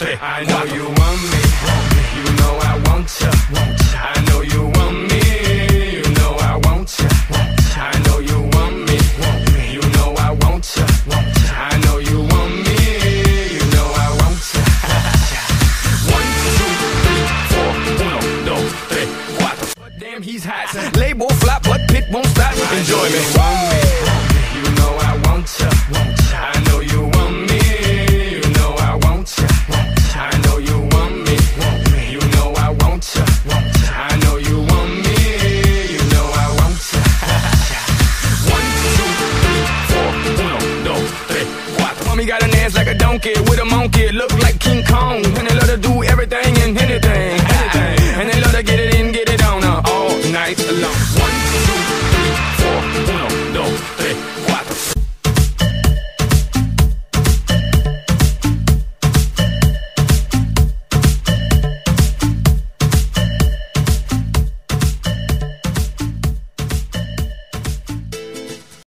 I know you want me. You know I want ya. I know you want me. You know I want ya. I know you want me. You know I want ya. I know you want me. You know I want ya. One, two, three, four. Uno, dos, tres, cuatro. Damn, he's hot. Label flop, but pit won't stop. Enjoy me. Mommy got an ass like a donkey with a monkey. Look